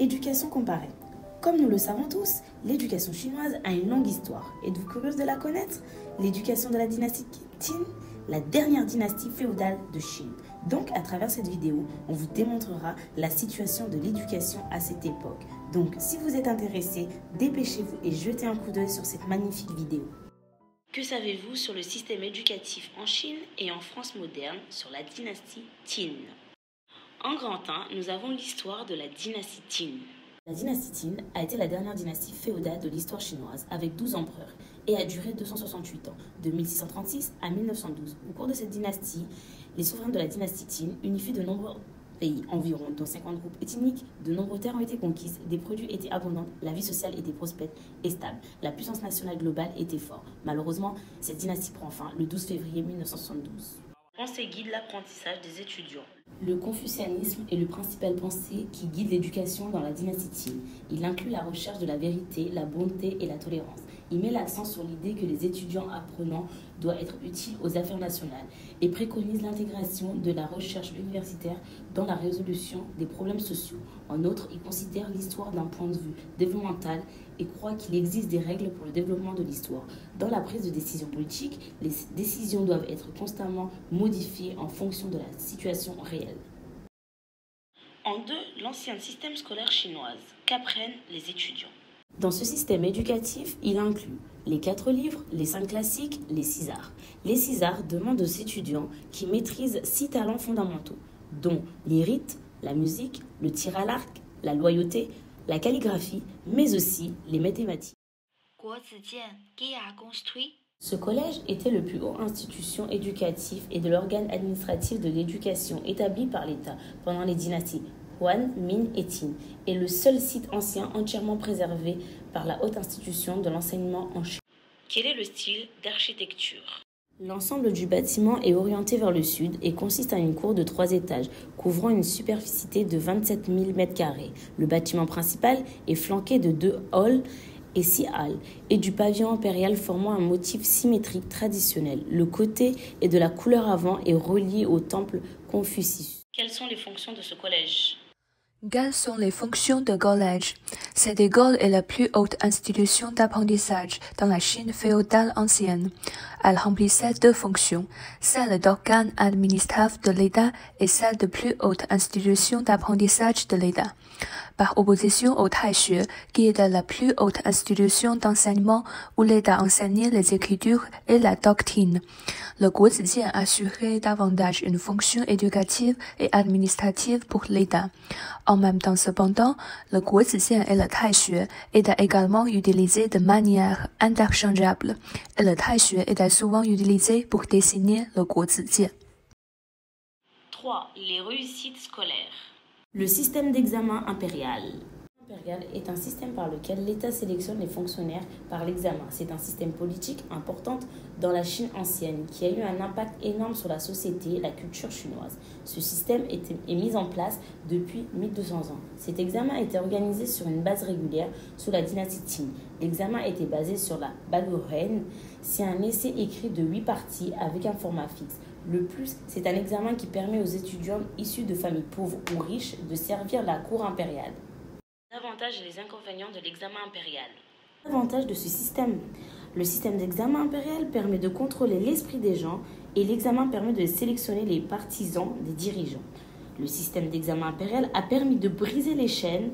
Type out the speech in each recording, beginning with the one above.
Éducation comparée. Comme nous le savons tous, l'éducation chinoise a une longue histoire. Êtes-vous curieuse de la connaître? L'éducation de la dynastie Qin, la dernière dynastie féodale de Chine. Donc, à travers cette vidéo, on vous démontrera la situation de l'éducation à cette époque. Donc, si vous êtes intéressé, dépêchez-vous et jetez un coup d'œil sur cette magnifique vidéo. Que savez-vous sur le système éducatif en Chine et en France moderne sur la dynastie Qin? En grand 1, nous avons l'histoire de la dynastie Qin. La dynastie Qin a été la dernière dynastie féodale de l'histoire chinoise avec 12 empereurs et a duré 268 ans, de 1636 à 1912. Au cours de cette dynastie, les souverains de la dynastie Qin unifient de nombreux pays environ, dont 50 groupes ethniques, de nombreux terres ont été conquises, des produits étaient abondants, la vie sociale était prospère et stable, la puissance nationale globale était forte. Malheureusement, cette dynastie prend fin le 12 février 1972. Pensée guide l'apprentissage des étudiants. Le confucianisme est le principal pensée qui guide l'éducation dans la dynastie. Il inclut la recherche de la vérité, la bonté et la tolérance. Il met l'accent sur l'idée que les étudiants apprenants doivent être utiles aux affaires nationales et préconise l'intégration de la recherche universitaire dans la résolution des problèmes sociaux. En outre, il considère l'histoire d'un point de vue développemental et croit qu'il existe des règles pour le développement de l'histoire. Dans la prise de décision politique, les décisions doivent être constamment modifiées en fonction de la situation réelle. En deux, l'ancien système scolaire chinoise. Qu'apprennent les étudiants? Dans ce système éducatif, il inclut les quatre livres, les cinq classiques, les six arts. Les six arts demandent aux étudiants qui maîtrisent six talents fondamentaux, dont les rites, la musique, le tir à l'arc, la loyauté, la calligraphie, mais aussi les mathématiques. Qui a construit ce collège était le plus haut institution éducative et de l'organe administratif de l'éducation établi par l'État pendant les dynasties Huan, Min et Qin, et le seul site ancien entièrement préservé par la haute institution de l'enseignement en Chine. Quel est le style d'architecture? L'ensemble du bâtiment est orienté vers le sud et consiste à une cour de trois étages, couvrant une superficie de 27 000 m2. Le bâtiment principal est flanqué de deux halls et six halles, et du pavillon impérial formant un motif symétrique traditionnel. Le côté est de la couleur avant et relié au temple Confucius. Quelles sont les fonctions de ce collège? Quelles sont les fonctions de collège Cette école est la plus haute institution d'apprentissage dans la Chine féodale ancienne. Elle remplissait deux fonctions, celle d'organe administratif de l'État et celle de plus haute institution d'apprentissage de l'État. Par opposition au Taixue, qui est la plus haute institution d'enseignement où l'État enseignait les écritures et la doctrine, le Guozijian assurait davantage une fonction éducative et administrative pour l'État. En même temps, cependant, le Guozijian et le Taixue étaient également utilisés de manière interchangeable, et le Taixue était souvent utilisé pour désigner le Guozijian. 3. Les réussites scolaires. Le système d'examen impérial. Impérial est un système par lequel l'État sélectionne les fonctionnaires par l'examen. C'est un système politique important dans la Chine ancienne qui a eu un impact énorme sur la société et la culture chinoise. Ce système est, mis en place depuis 1200 ans. Cet examen était organisé sur une base régulière sous la dynastie Qing. L'examen était basé sur la Baguren. C'est un essai écrit de 8 parties avec un format fixe. Le plus, c'est un examen qui permet aux étudiants issus de familles pauvres ou riches de servir la cour impériale. Avantages et les inconvénients de l'examen impérial. L'avantage de ce système. Le système d'examen impérial permet de contrôler l'esprit des gens et l'examen permet de sélectionner les partisans des dirigeants. Le système d'examen impérial a permis de briser les chaînes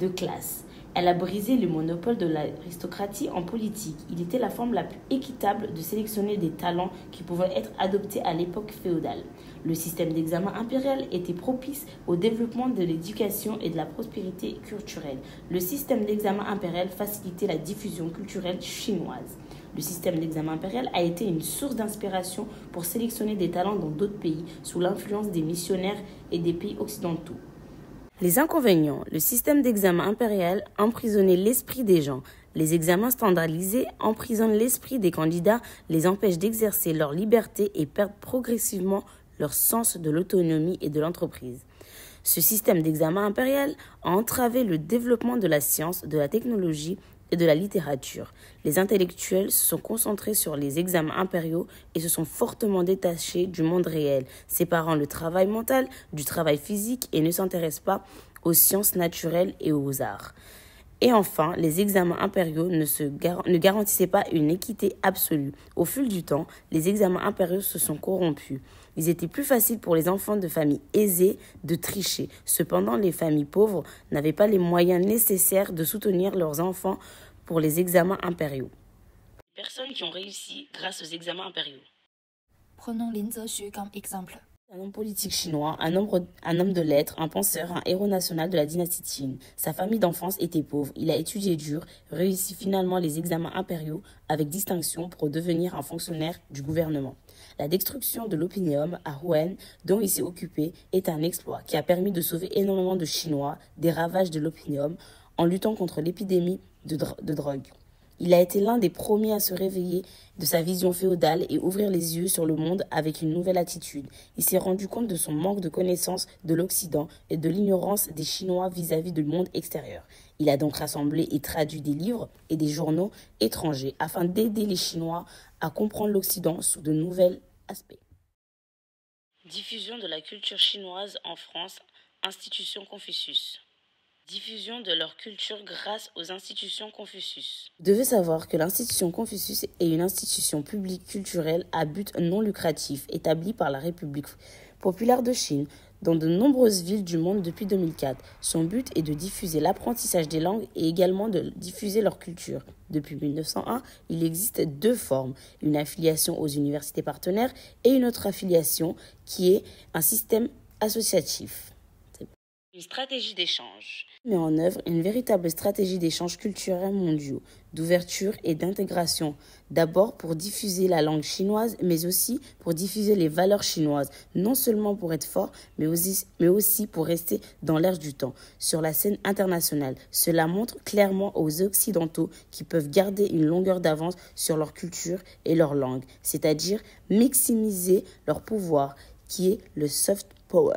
de classe elle a brisé le monopole de l'aristocratie en politique. Il était la forme la plus équitable de sélectionner des talents qui pouvaient être adoptés à l'époque féodale. Le système d'examen impérial était propice au développement de l'éducation et de la prospérité culturelle. Le système d'examen impérial facilitait la diffusion culturelle chinoise. Le système d'examen impérial a été une source d'inspiration pour sélectionner des talents dans d'autres pays sous l'influence des missionnaires et des pays occidentaux. Les inconvénients. Le système d'examen impérial emprisonnait l'esprit des gens. Les examens standardisés emprisonnent l'esprit des candidats, les empêchent d'exercer leur liberté et perdent progressivement leur sens de l'autonomie et de l'entreprise. Ce système d'examen impérial a entravé le développement de la science, de la technologie et de la littérature. Les intellectuels se sont concentrés sur les examens impériaux et se sont fortement détachés du monde réel, séparant le travail mental du travail physique et ne s'intéressent pas aux sciences naturelles et aux arts. Et enfin, les examens impériaux ne, se ne garantissaient pas une équité absolue. Au fil du temps, les examens impériaux se sont corrompus. Il était plus facile pour les enfants de familles aisées de tricher. Cependant, les familles pauvres n'avaient pas les moyens nécessaires de soutenir leurs enfants pour les examens impériaux. Personnes qui ont réussi grâce aux examens impériaux. Prenons Lin Zexu comme exemple. Un homme politique chinois, un homme, de lettres, un penseur, un héros national de la dynastie Qing. Sa famille d'enfance était pauvre. Il a étudié dur, réussi finalement les examens impériaux avec distinction pour devenir un fonctionnaire du gouvernement. La destruction de l'opinium à Rouen, dont il s'est occupé, est un exploit qui a permis de sauver énormément de Chinois des ravages de l'opinium en luttant contre l'épidémie de drogue. Il a été l'un des premiers à se réveiller de sa vision féodale et ouvrir les yeux sur le monde avec une nouvelle attitude. Il s'est rendu compte de son manque de connaissance de l'Occident et de l'ignorance des Chinois vis-à-vis du monde extérieur. Il a donc rassemblé et traduit des livres et des journaux étrangers afin d'aider les Chinois à comprendre l'Occident sous de nouveaux aspects. Diffusion de la culture chinoise en France, institution Confucius diffusion de leur culture grâce aux institutions Confucius. Devez savoir que l'institution Confucius est une institution publique culturelle à but non lucratif établie par la République populaire de Chine dans de nombreuses villes du monde depuis 2004. Son but est de diffuser l'apprentissage des langues et également de diffuser leur culture. Depuis 1901, il existe deux formes, une affiliation aux universités partenaires et une autre affiliation qui est un système associatif. Une stratégie d'échange met en œuvre une véritable stratégie d'échange culturels mondiaux, d'ouverture et d'intégration, d'abord pour diffuser la langue chinoise, mais aussi pour diffuser les valeurs chinoises, non seulement pour être fort, mais aussi, mais aussi pour rester dans l'air du temps, sur la scène internationale. Cela montre clairement aux Occidentaux qui peuvent garder une longueur d'avance sur leur culture et leur langue, c'est-à-dire maximiser leur pouvoir, qui est le soft power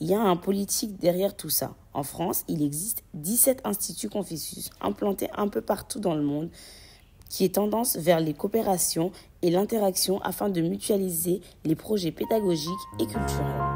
Il y a un politique derrière tout ça. En France, il existe 17 instituts Confucius implantés un peu partout dans le monde qui est tendance vers les coopérations et l'interaction afin de mutualiser les projets pédagogiques et culturels.